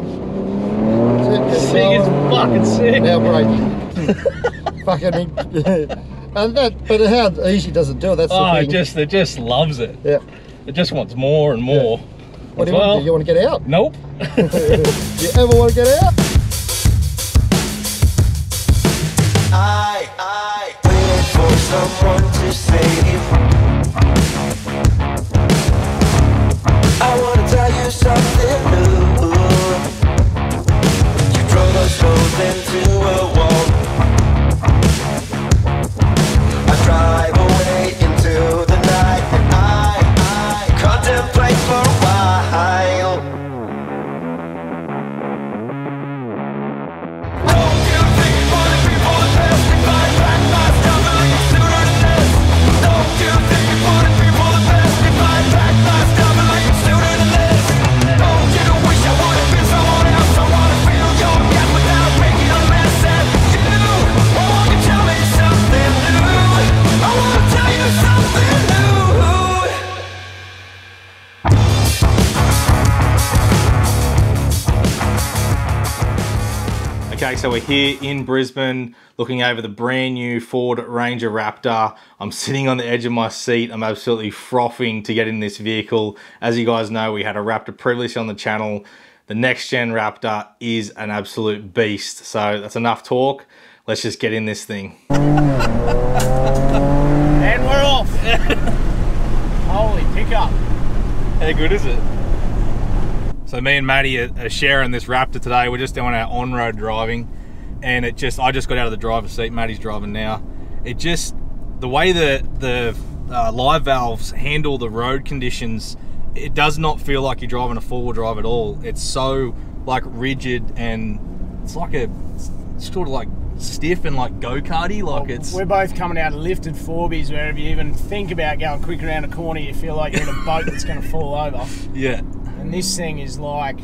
now. That's it. This thing is fucking sick. Now brake. Fucking. and that, but how easy does it do it? That's Oh, the it thing. just it just loves it. yeah. It just wants more and more. What do you well. want? Do you want to get out? Nope. Do you ever want to get out? I, I waited for someone to save. I wanna tell you something Into a wall. I drive away into the night, and I, contemplate for a while. Don't you think for the people that testify back my stumbling sooner than this? Don't you think for the people Okay, so we're here in Brisbane looking over the brand new Ford Ranger Raptor. I'm sitting on the edge of my seat. I'm absolutely frothing to get in this vehicle. As you guys know, we had a Raptor previously on the channel. The next gen Raptor is an absolute beast. So that's enough talk. Let's just get in this thing. And we're off. Holy pickup. How good is it? So me and Maddie are, sharing this Raptor today. We're just doing our on-road driving, and it just I just got out of the driver's seat. Maddie's driving now. It just the way the the uh, live valves handle the road conditions, it does not feel like you're driving a four-wheel drive at all. It's so like rigid and it's like a it's sort of like stiff and like go-karty. Like it's We're both coming out of lifted Forbies where if you even think about going quick around a corner, you feel like you're in a boat that's going to fall over. yeah. And this thing is like,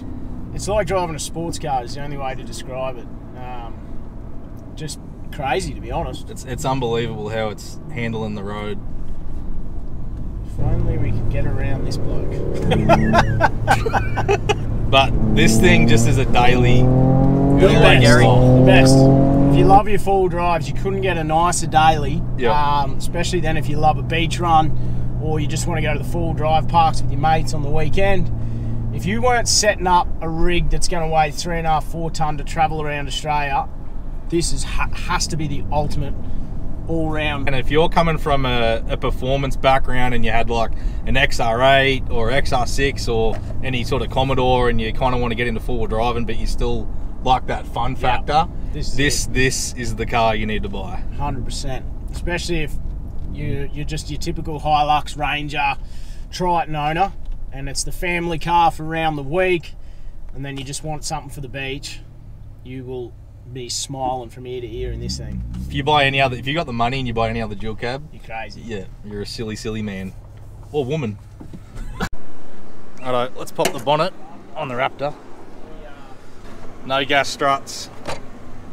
it's like driving a sports car is the only way to describe it. Um, just crazy, to be honest. It's it's unbelievable how it's handling the road. If only we could get around this bloke. But this thing just is a daily. The best. Gary. The best. If you love your full drives, you couldn't get a nicer daily. Yeah. Um, especially then if you love a beach run or you just want to go to the full drive parks with your mates on the weekend. If you weren't setting up a rig that's going to weigh three and a half, four ton to travel around Australia, this is has to be the ultimate all round. And if you're coming from a, a performance background and you had like an XR8 or XR6 or any sort of Commodore and you kind of want to get into four wheel driving, but you still like that fun factor, This is this this is the car you need to buy. Hundred percent. Especially if you you're just your typical Hilux Ranger Triton owner, and it's the family car for around the week, and then you just want something for the beach. You will be smiling from ear to ear in this thing. If you buy any other, if you got the money and you buy any other dual cab, You're crazy. yeah, you're a silly, silly man or woman. Alright, let's pop the bonnet on the Raptor. No gas struts.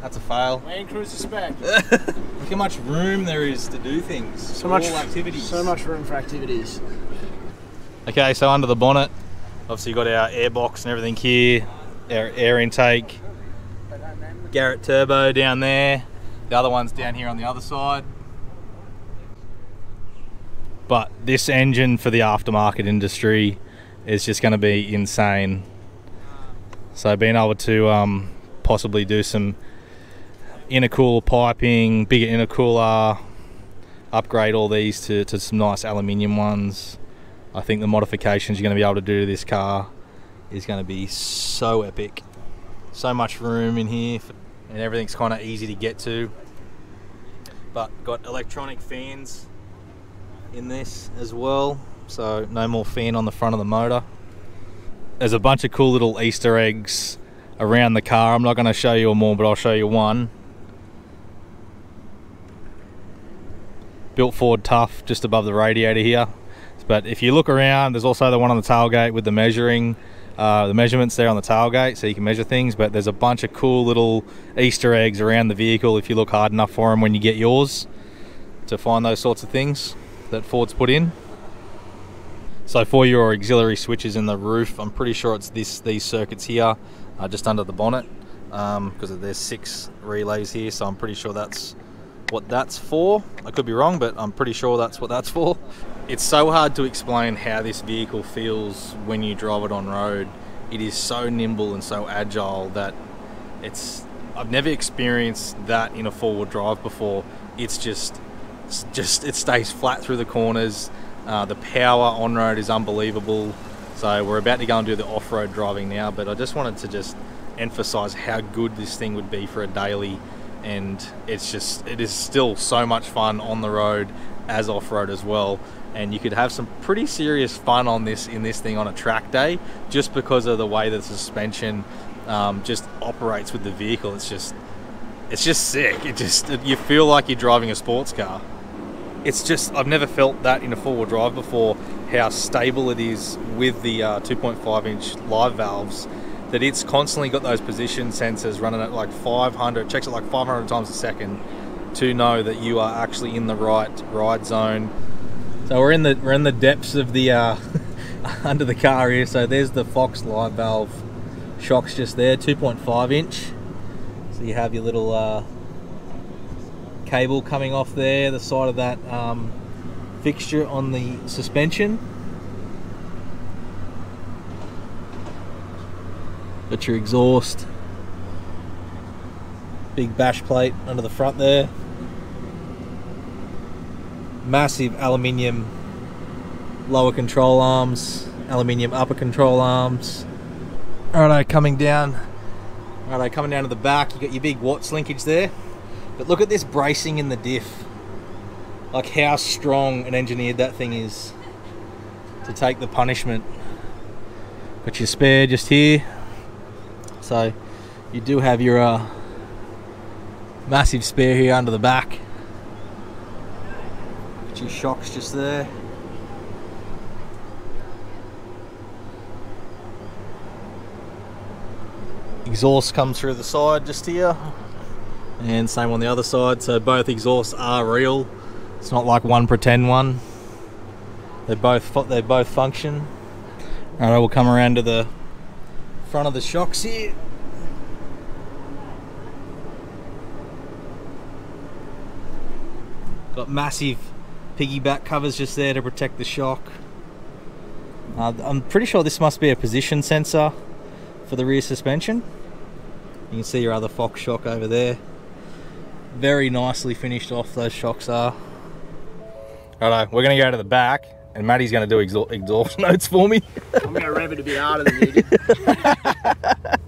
That's a fail. Land Cruiser spec. Look how much room there is to do things. So much All activities. So much room for activities. Okay, so under the bonnet, obviously got our airbox and everything here, our air intake, Garrett turbo down there. The other one's down here on the other side. But this engine for the aftermarket industry is just going to be insane. So being able to um, possibly do some intercooler piping, bigger intercooler, upgrade all these to, to some nice aluminium ones. I think the modifications you're going to be able to do to this car is going to be so epic. So much room in here, f- and everything's kind of easy to get to. But got electronic fans in this as well, so no more fan on the front of the motor. There's a bunch of cool little Easter eggs around the car. I'm not going to show you all, but I'll show you one. Built Ford Tough just above the radiator here. But if you look around, there's also the one on the tailgate with the measuring, uh, the measurements there on the tailgate, so you can measure things. But there's a bunch of cool little Easter eggs around the vehicle if you look hard enough for them when you get yours to find those sorts of things that Ford's put in. So for your auxiliary switches in the roof, I'm pretty sure it's this these circuits here. uh, just under the bonnet because there's six relays here, so I'm pretty sure that's what that's for. I could be wrong, but I'm pretty sure that's what that's for. It's so hard to explain how this vehicle feels when you drive it on road. It is so nimble and so agile that it's I've never experienced that in a four-wheel drive before. It's just it's just it stays flat through the corners. Uh, the power on road is unbelievable. So we're about to go and do the off-road driving now, but I just wanted to just emphasize how good this thing would be for a daily and it's just it is still so much fun on the road as off-road as well and you could have some pretty serious fun on this in this thing on a track day just because of the way the suspension um, just operates with the vehicle. It's just it's just sick. It just you feel like you're driving a sports car. It's just I've never felt that in a four-wheel drive before how stable it is with the uh, 2.5 inch live valves that it's constantly got those position sensors running at like 500 checks it like 500 times a second to know that you are actually in the right ride zone so we're in the we're in the depths of the uh, under the car here. So there's the Fox live valve shocks just there 2.5 inch. So you have your little uh, cable coming off there the side of that um, fixture on the suspension. Got your exhaust. Big bash plate under the front there massive aluminium lower control arms aluminium upper control arms. Righto, coming down. Righto, coming down to the back. You got your big Watts linkage there. But look at this bracing in the diff. Like how strong and engineered that thing is to take the punishment. Got your spare just here. So you do have your uh, massive spare here under the back shocks just there. Exhaust comes through the side just here and same on the other side. So both exhausts are real. It's not like one pretend one. They both they both function. All right we'll come around to the front of the shocks here. Got massive piggyback covers just there to protect the shock. Uh, I'm pretty sure this must be a position sensor for the rear suspension. You can see your other Fox shock over there. Very nicely finished off those shocks are. Righto, we're gonna go to the back and Maddie's gonna do exhaust, exhaust notes for me. I'm going to rev it a bit harder than you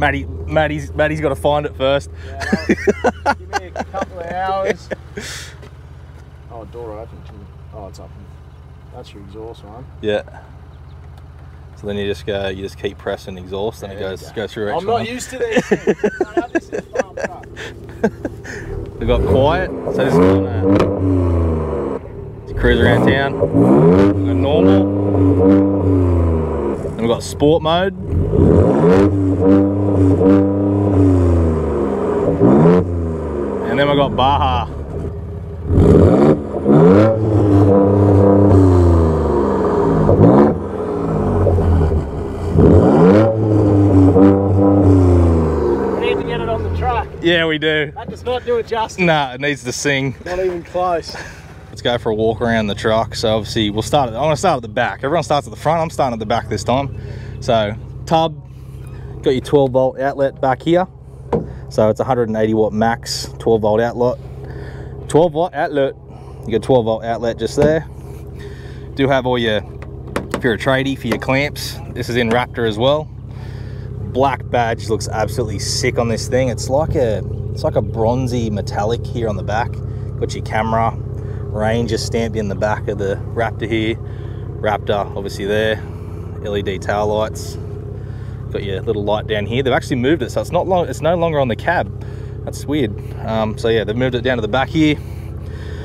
Maddie, Maddie's, Maddie's got to find it first. Give me a couple of hours. Oh, door open. Oh, it's up. That's your exhaust one. Yeah. So then you just go, you just keep pressing exhaust, and it goes go. go through. I'm not one. used to these things. This is farm truck. We've got quiet, so this is gonna to cruise around town. Got normal, and we've got sport mode. And then we've got Baja. We need to get it on the truck. Yeah, we do. That does not do it justice. Nah, it needs to sing. Not even close. Let's go for a walk around the truck. So obviously we'll start. At, I'm gonna start at the back. Everyone starts at the front. I'm starting at the back this time. So tub, got your 12 volt outlet back here. So it's 180 watt max, 12 volt outlet. 12 volt outlet. You got 12 volt outlet just there. Do have all your, if you're a tradie for your clamps. This is in Raptor as well. Black badge looks absolutely sick on this thing. It's like a, it's like a bronzy metallic here on the back. Got your camera, Ranger stamped in the back of the Raptor here. Raptor obviously there. LED tail lights. Got your little light down here. They've actually moved it, so it's not long. It's no longer on the cab. That's weird. Um, so yeah, they've moved it down to the back here.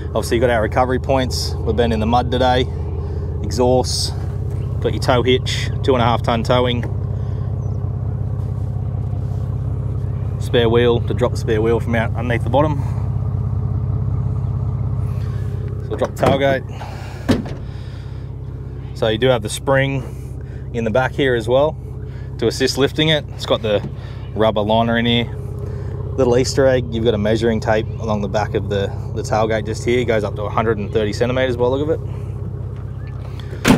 Obviously, you got our recovery points. We've been in the mud today. Exhaust. Got your tow hitch, two and a half ton towing. Spare wheel to drop the spare wheel from out underneath the bottom. So drop tailgate. So you do have the spring in the back here as well to assist lifting it. It's got the rubber liner in here. Little Easter egg, you've got a measuring tape along the back of the, the tailgate just here. It goes up to 130 centimeters by the look of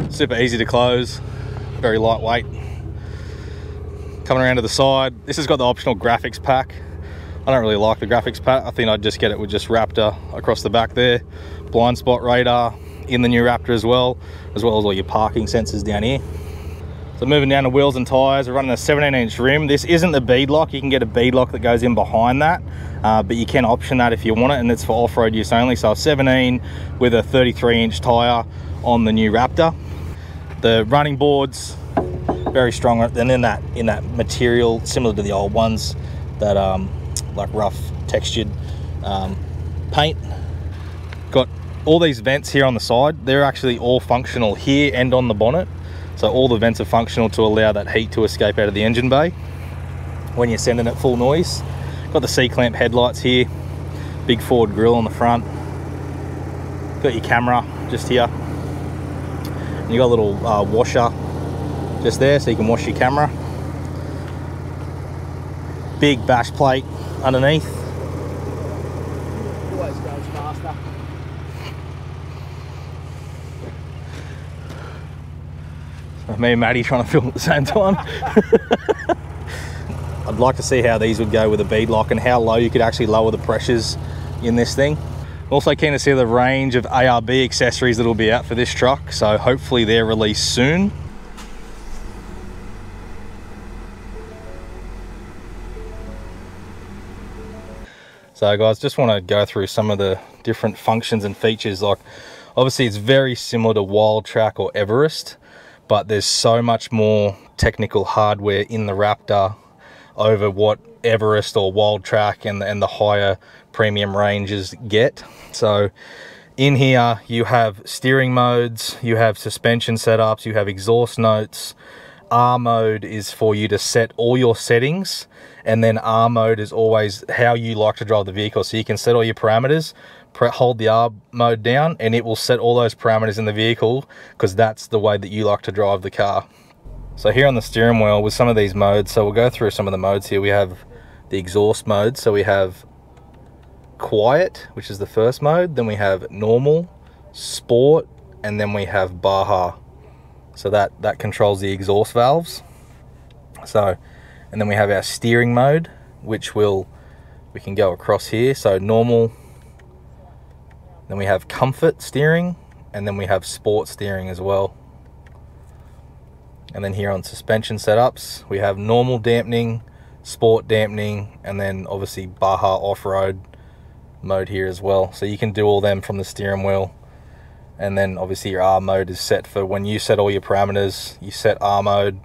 it. Super easy to close, very lightweight. Coming around to the side, this has got the optional graphics pack. I don't really like the graphics pack. I think I'd just get it with just Raptor across the back there. Blind spot radar in the new Raptor as well, as well as all your parking sensors down here. So moving down to wheels and tyres, we're running a 17 inch rim. This isn't the bead lock. You can get a bead lock that goes in behind that, uh, but you can option that if you want it and it's for off-road use only. So 17 with a 33 inch tyre on the new Raptor. The running boards, very strong and in that in that material similar to the old ones that um, like rough textured um, paint got all these vents here on the side they're actually all functional here and on the bonnet so all the vents are functional to allow that heat to escape out of the engine bay. When you're sending it full noise got the C-clamp headlights here big Ford grille on the front. Got your camera just here. And you got a little uh, washer just there so you can wash your camera. Big bash plate underneath Always goes faster. Me and Maddie trying to film at the same time. I'd like to see how these would go with a bead lock and how low you could actually lower the pressures in this thing. Also keen to see the range of ARB accessories that will be out for this truck so hopefully they're released soon. So guys, just want to go through some of the different functions and features. Like obviously it's very similar to Wildtrak or Everest, but there's so much more technical hardware in the Raptor over what Everest or Wildtrak and, and the higher premium ranges get. So in here you have steering modes, you have suspension setups, you have exhaust notes. R mode is for you to set all your settings and then R mode is always how you like to drive the vehicle. So you can set all your parameters, hold the R mode down and it will set all those parameters in the vehicle because that's the way that you like to drive the car. So here on the steering wheel with some of these modes, so we'll go through some of the modes here. We have the exhaust mode. So we have quiet, which is the first mode. Then we have normal, sport, and then we have Baja. So that, that controls the exhaust valves. So, and then we have our steering mode, which will, we can go across here. So normal, then we have comfort steering, and then we have sport steering as well. And then here on suspension setups, we have normal dampening, sport dampening, and then obviously Baja off-road mode here as well. So you can do all them from the steering wheel. And then obviously your R mode is set for when you set all your parameters, you set R mode,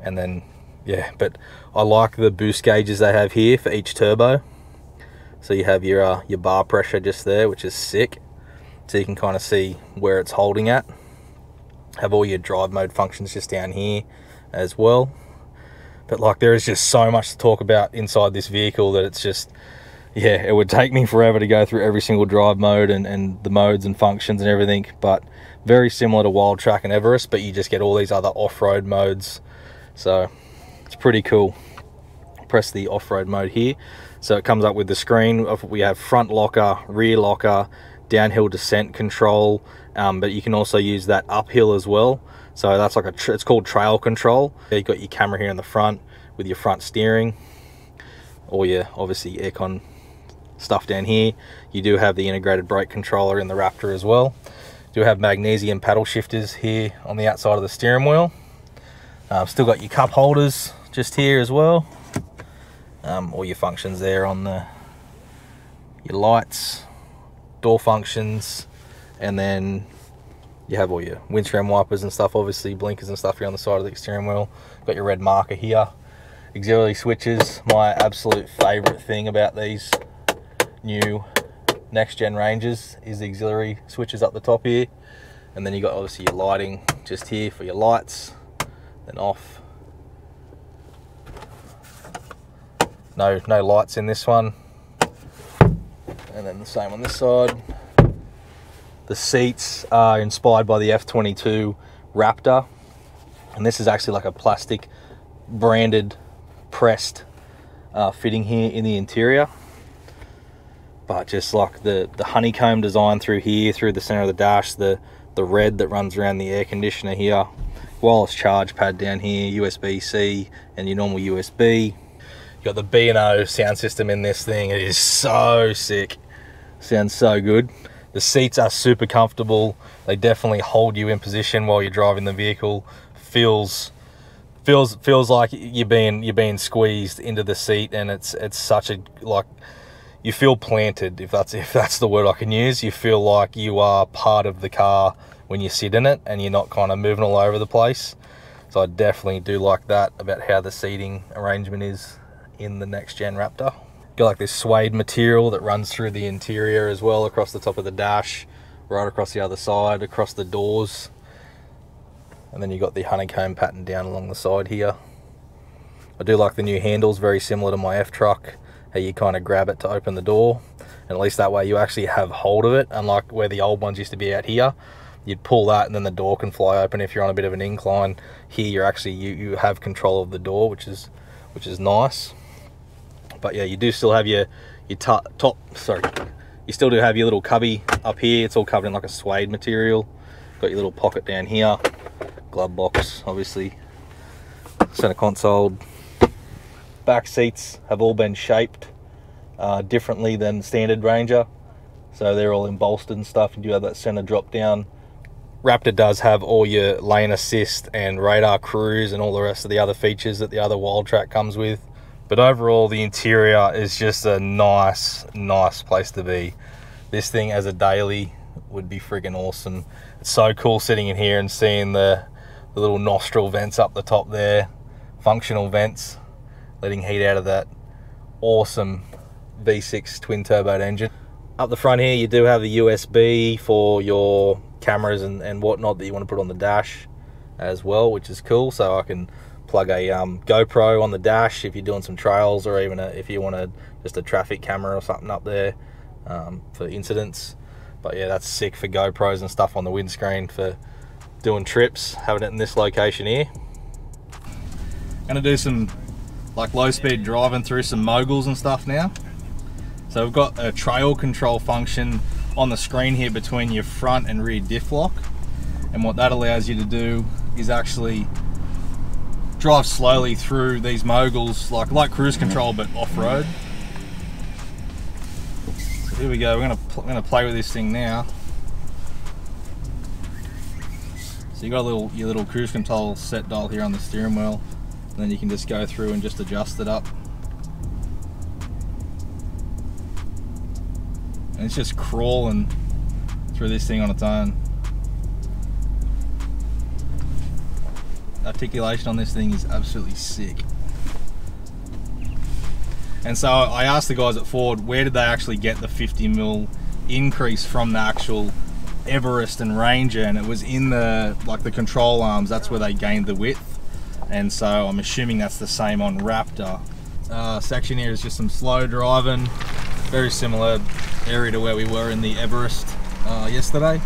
and then yeah, but I like the boost gauges they have here for each turbo. So you have your uh, your bar pressure just there, which is sick. So you can kind of see where it's holding at. Have all your drive mode functions just down here as well. But like there is just so much to talk about inside this vehicle that it's just yeah, it would take me forever to go through every single drive mode and, and the modes and functions and everything. But very similar to Wildtrak and Everest, but you just get all these other off-road modes. So it's pretty cool. Press the off-road mode here. So it comes up with the screen of we have front locker, rear locker, downhill descent control, um, but you can also use that uphill as well. So that's like a, it's called trail control. You've got your camera here in the front with your front steering, or your obviously aircon stuff down here. You do have the integrated brake controller in the Raptor as well. Do have magnesium paddle shifters here on the outside of the steering wheel. Uh, still got your cup holders just here as well. Um, all your functions there on the your lights, door functions, and then you have all your windscreen wipers and stuff, obviously blinkers and stuff here on the side of the steering wheel. Got your red marker here. Auxiliary switches, my absolute favorite thing about these new next gen ranges is the auxiliary switches up the top here. And then you got obviously your lighting just here for your lights, then off. No, no lights in this one. And then the same on this side. The seats are inspired by the F22 Raptor, and this is actually like a plastic branded pressed uh, fitting here in the interior. But just like the the honeycomb design through here, through the center of the dash, the the red that runs around the air conditioner here, wireless charge pad down here, USB C, and your normal USB. You got the B&O sound system in this thing. It is so sick. Sounds so good. The seats are super comfortable. They definitely hold you in position while you're driving the vehicle. Feels feels feels like you're being you're being squeezed into the seat, and it's it's such a like you feel planted if that's if that's the word I can use. You feel like you are part of the car when you sit in it, and you're not kind of moving all over the place. So I definitely do like that about how the seating arrangement is in the next gen Raptor. Got like this suede material that runs through the interior as well, across the top of the dash, right across the other side, across the doors. And then you got the honeycomb pattern down along the side here. I do like the new handles, very similar to my F truck, how you kind of grab it to open the door. And at least that way you actually have hold of it, unlike where the old ones used to be out here. You'd pull that and then the door can fly open if you're on a bit of an incline. Here you're actually you, you have control of the door, which is which is nice. But yeah, you do still have your your top, sorry. You still do have your little cubby up here. It's all covered in like a suede material. Got your little pocket down here. Glove box, obviously. Center console. Back seats have all been shaped uh, differently than standard Ranger. So they're all embolstered and stuff. and You have that center drop down. Raptor does have all your lane assist and radar cruise and all the rest of the other features that the other Wildtrak comes with. But overall, the interior is just a nice, nice place to be. This thing as a daily would be freaking awesome. It's so cool sitting in here and seeing the, the little nostril vents up the top there, functional vents, letting heat out of that awesome V6 twin turbo engine. Up the front here, you do have the USB for your cameras and, and whatnot that you want to put on the dash as well, which is cool. So I can plug a um, GoPro on the dash if you're doing some trails, or even a, if you want a, just a traffic camera or something up there um, for incidents. But yeah, that's sick for GoPros and stuff on the windscreen for doing trips. Having it in this location here. Gonna do some like low speed driving through some moguls and stuff now. So we've got a trail control function on the screen here between your front and rear diff lock. And what that allows you to do is actually drive slowly through these moguls, like like cruise control but off-road. So here we go. We're gonna we're gonna play with this thing now. So you got a little your little cruise control set dial here on the steering wheel, and then you can just go through and just adjust it up. And it's just crawling through this thing on its own. Articulation on this thing is absolutely sick. And so I asked the guys at Ford, where did they actually get the 50 mil increase from the actual Everest and Ranger? And it was in the like the control arms. That's where they gained the width. And so I'm assuming that's the same on Raptor. Uh, section here is just some slow driving, very similar area to where we were in the Everest uh, yesterday.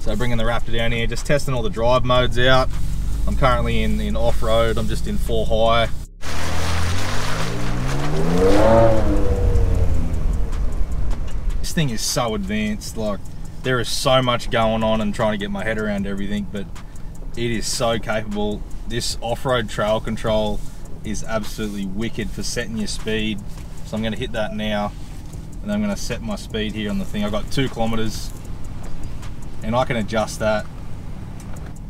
So bringing the Raptor down here, just testing all the drive modes out. I'm currently in, in off-road, I'm just in 4 high. This thing is so advanced, like there is so much going on and trying to get my head around everything, but it is so capable. This off-road trail control is absolutely wicked for setting your speed. So I'm gonna hit that now and I'm gonna set my speed here on the thing. I've got two kilometers and I can adjust that.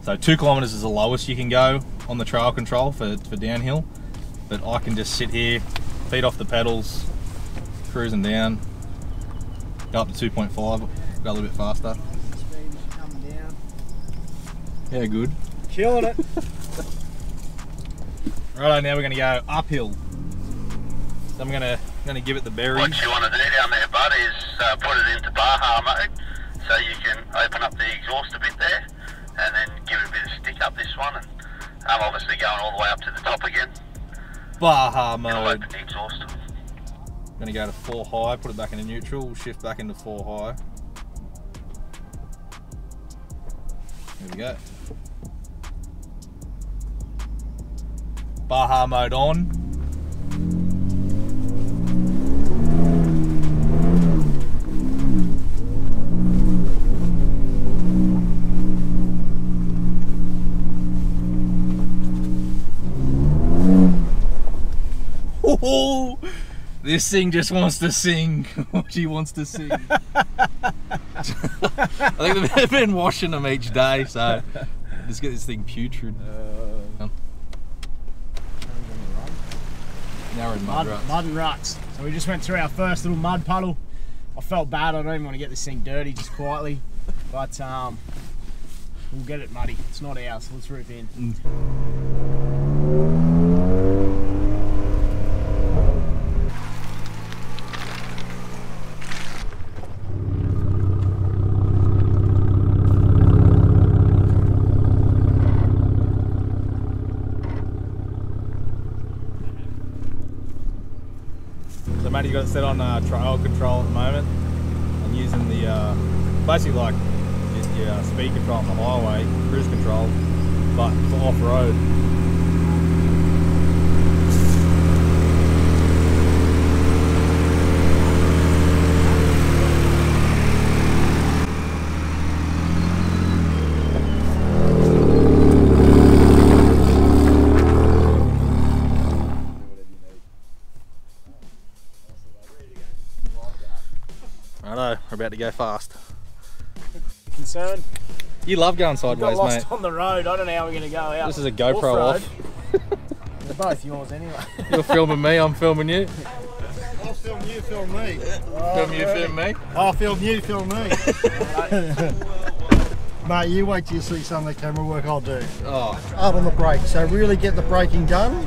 So two kilometers is the lowest you can go on the trail control for, for downhill. But I can just sit here, feet off the pedals, cruising down, go up to 2.5, go a little bit faster. Speed coming down. Yeah, good. Killing it. Righto, now we're gonna go uphill. So I'm gonna gonna give it the berries. What you want to do down there, bud, is uh, put it into Baja mode, so you can open up the exhaust a bit there, and then give it a bit of stick up this one, and I'm obviously going all the way up to the top again. Baja mode. open the exhaust. I'm oh, gonna go to four high, put it back into neutral, shift back into four high. Here we go. Baja mode on. This thing just wants to sing what she wants to sing. I think they've been washing them each day, so just get this thing putrid. Um, now we're in mud Mud, ruts. mud and ruts. So we just went through our first little mud puddle. I felt bad. I don't even want to get this thing dirty just quietly, but um, we'll get it muddy. It's not ours. Let's roof in. So Matty's got it set on uh, trail control at the moment and using the uh, basically like your, your uh, speed control on the highway, cruise control, but for off road. About to go fast. Concerned? You love going Got sideways, lost mate. on the road. I don't know how we're going to go out. This is a GoPro Off-road. off. They're both yours anyway. You're filming me, I'm filming you. I'll film you, film me. Film you, film me. I'll film you, film me. Mate, you wait till you see some of the camera work I'll do. Oh, Hard on the brake, so really get the braking done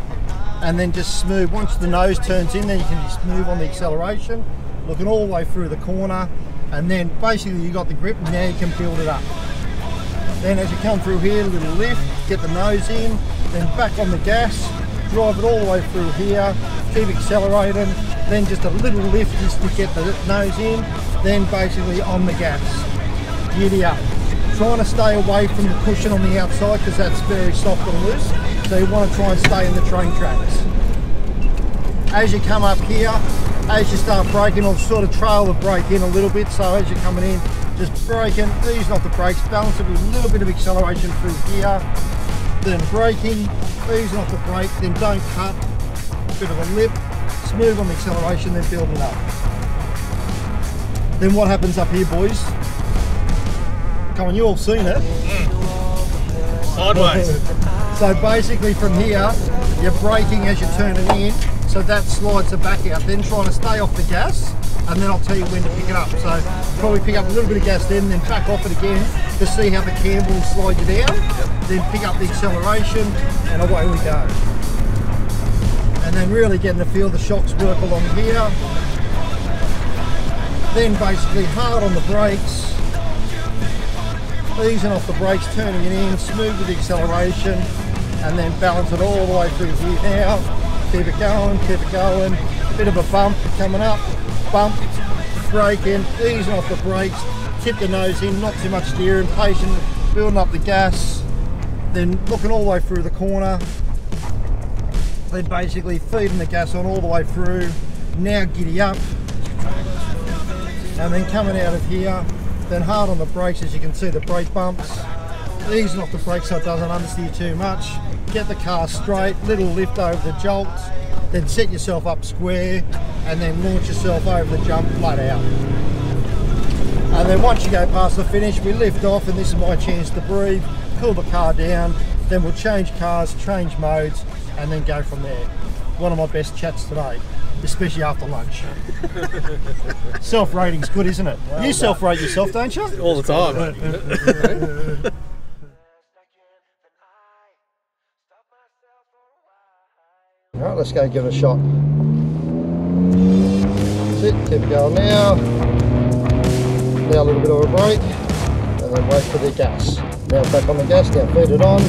and then just smooth. Once the nose turns in, then you can just move on the acceleration, looking all the way through the corner, and then basically you got the grip, and now you can build it up. Then as you come through here, a little lift, get the nose in, then back on the gas, drive it all the way through here, keep accelerating, then just a little lift just to get the nose in, then basically on the gas. Giddy up. Trying to stay away from the cushion on the outside because that's very soft and loose. So you want to try and stay in the train tracks. As you come up here, as you start braking, I'll sort of trail the brake in a little bit. So as you're coming in, just braking, easing off the brakes, balance it with a little bit of acceleration through here. Then braking, easing off the brake, then don't cut, bit of a lip, smooth on the acceleration, then build it up. Then what happens up here, boys? Come on, you all seen it. sideways. So basically from here, you're braking as you're turning in, so that slides the back out. Then trying to stay off the gas, and then I'll tell you when to pick it up. So probably pick up a little bit of gas then, then back off it again to see how the cam will slide you down. Then pick up the acceleration, and away we go. And then really getting the feel the shocks work along here. Then basically hard on the brakes, easing off the brakes, turning it in, smooth with the acceleration, and then balance it all the way through here now. Keep it going, keep it going. Bit of a bump coming up, bump, braking, easing off the brakes, tip the nose in, not too much steering, patient, building up the gas, then looking all the way through the corner, then basically feeding the gas on all the way through. Now giddy up, and then coming out of here, then hard on the brakes as you can see the brake bumps, easing off the brakes so it doesn't understeer too much, get the car straight, little lift over the jolt, then set yourself up square and then launch yourself over the jump flat out. And then once you go past the finish, we lift off and this is my chance to breathe, cool the car down, then we'll change cars, change modes and then go from there. One of my best chats today, especially after lunch. Self-rating's good, isn't it? you self-rate yourself, don't you? All the time. Let's go give it a shot. That's it, keep going now. Now a little bit of a brake, and then wait for the gas. Now back on the gas, now feed it on.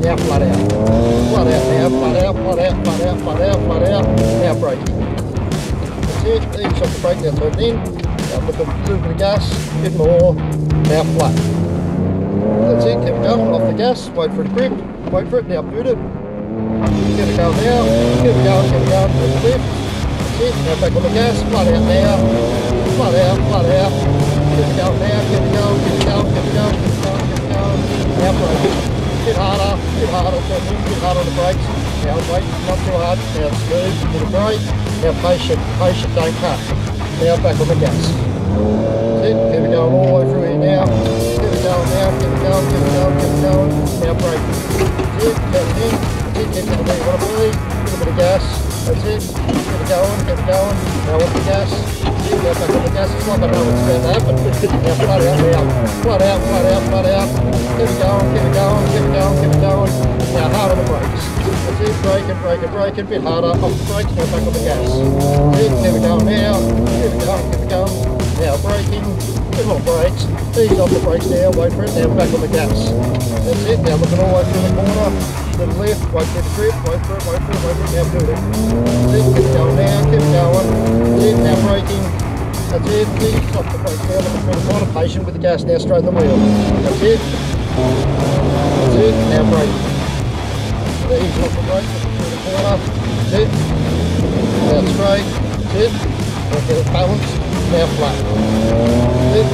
Now flat out. Flat out now, flat out, flat out, flat out, flat out, flat out. Now braking. That's it, ease off the brake, now turn it in. Now look a little bit of gas, bit more. Now flat. That's it, keep going, off the gas, wait for to grip, wait for it, now boot it. Get it going now, keep it it, now back on the gas, it going, keep it going, keep it going, keep it going. Now brake it. Bit harder, bit harder, turn in, bit harder on the brakes. Now wait, not too hard, now smooth, with a brake. Now patient, patient, don't cut. Now back on the gas. That's it, keep it going all the way through here now. Keep it going now, keep it going, keep it going, keep it going. Now brake. That's it. That's it, keep it where you want be. Little bit of gas. That's it. Keep it going, keep it going. Now off the gas. It, now back on the gas. It's like I know what's about to happen. Now flat out now. Flat out, flat out, flat out. Keep it going, keep it going, keep it going, keep it going. Now hard on the brakes. That's it, braking, braking, braking. Bit harder. Off the brakes, now back on the gas. It, keep it going now. Keep it going, keep it going. Now braking, bit more brakes, ease off the brakes now, wait for it, now back on the gas. That's it, now looking all the way through the corner, little left, it to grip, wait for it, for it, for it, now boot it. That's keep going now, keep going. That's now braking. That's it, ease off the brakes now, through the corner, patient with the gas, now straighten the wheel. That's it. That's it, now braking. Ease off the looking through the corner, that's it. Now straight, that's it. Now get it balanced, now flat. That's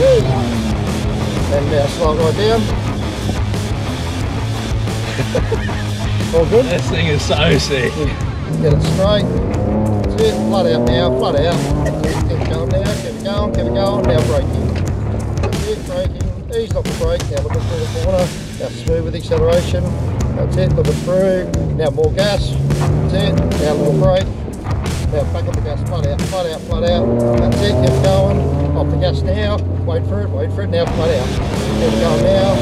it. And now slide right down. All good? This thing is so sick. Get it straight. That's it. Flat out now. Flat out. Keep it going now. Keep it going. Keep it going. Now braking. That's it. Braking. Ease off the brake. Now looking through the corner. Now smooth with acceleration. That's it. Looking through. Now more gas. That's it. Now more brake. Now back on the gas. Flat out. Flat out. Flat out. That's it. Keep going. Off the gas now. Wait for it. Wait for it. Now flat out. Keep going now.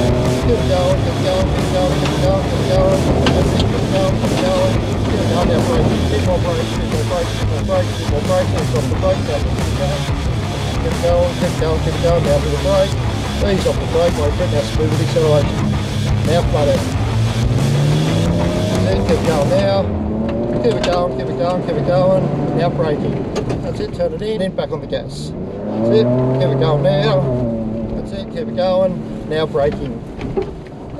Keep going. Keep going. Keep going. Keep going. Keep going. That's it. Keep going. Keep going. Keep going. Now brake. Bit more brake. Bit more brake. Bit more brake. Bit more brake. Ease off the brake. Now keep going. Keep going. Keep going. Keep going. Now to the brake. Ease off the brake. Wait for it. Now smooth with acceleration. Now flat out. That's it. Keep going now. Keep it going, keep it going, keep it going. Now braking. That's it, turn it in, then back on the gas. That's it, keep it going now. That's it, keep it going. Now braking.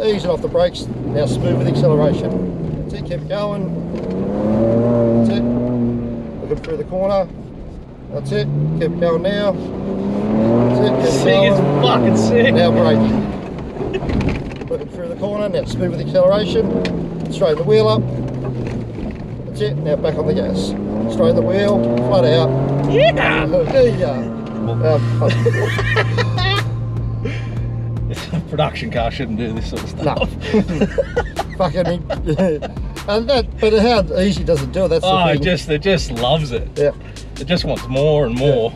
Easing off the brakes, now smooth with acceleration. That's it, keep it going. That's it. Looking through the corner. That's it, keep it going now. That's it, keep it Sick as going. fucking sick. Now braking. Looking through the corner, now smooth with acceleration. Straighten the wheel up. That's it, now back on the gas. Straighten the wheel, flat out. Yeah. Go. Um, Production car shouldn't do this sort of stuff. no. Fucking. and that, but how easy does it do it? That's Oh, it just it just loves it. yeah. It just wants more and more.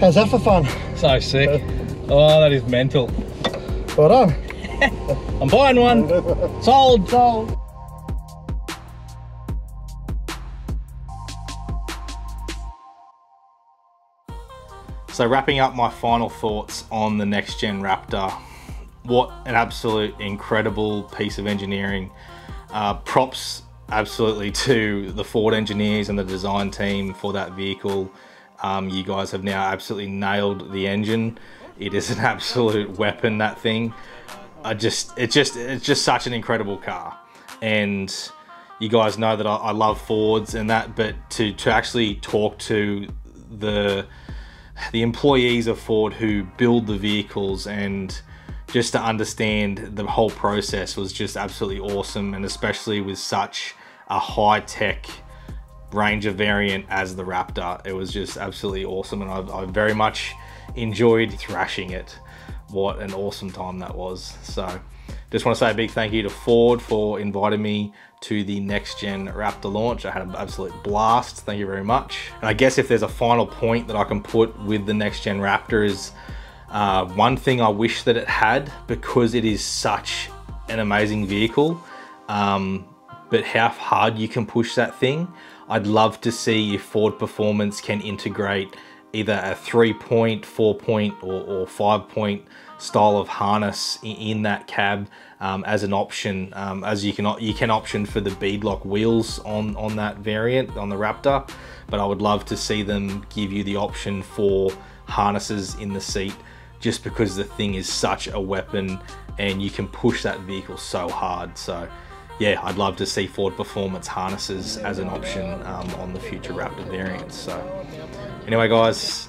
How's that for fun? So sick. Oh, that is mental. Well done. I'm buying one. Sold. Sold. So wrapping up my final thoughts on the next gen Raptor, what an absolute incredible piece of engineering. Uh, props absolutely to the Ford engineers and the design team for that vehicle. Um, you guys have now absolutely nailed the engine. It is an absolute weapon. That thing. I just, it's just, it's just such an incredible car, and you guys know that I, I love Fords and that, but to to actually talk to the the employees of Ford who build the vehicles and just to understand the whole process was just absolutely awesome and especially with such a high tech range of variant as the Raptor it was just absolutely awesome and I, I very much enjoyed thrashing it. What an awesome time that was. So just want to say a big thank you to Ford for inviting me to the next gen Raptor launch. I had an absolute blast. Thank you very much. And I guess if there's a final point that I can put with the next gen Raptor is uh, one thing I wish that it had because it is such an amazing vehicle. Um, but how hard you can push that thing. I'd love to see if Ford Performance can integrate either a three point, four point, or, or five point style of harness in, in that cab um, as an option, um, as you can you can option for the beadlock wheels on on that variant on the Raptor. But I would love to see them give you the option for harnesses in the seat just because the thing is such a weapon and you can push that vehicle so hard. So yeah, I'd love to see Ford Performance harnesses as an option um, on the future Raptor variants. So anyway, guys,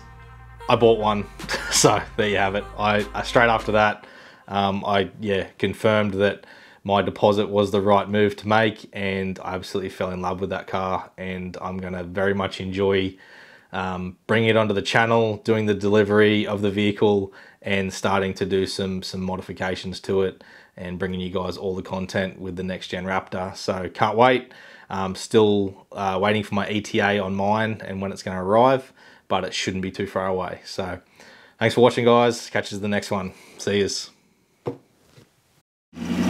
I bought one, so there you have it. I, I straight after that, um, I yeah confirmed that my deposit was the right move to make, and I absolutely fell in love with that car, and I'm gonna very much enjoy um, bringing it onto the channel, doing the delivery of the vehicle, and starting to do some some modifications to it, and bringing you guys all the content with the next gen Raptor. So can't wait. Um, still uh, waiting for my ETA on mine and when it's going to arrive, but it shouldn't be too far away. So thanks for watching, guys. Catch you in the next one. See yous you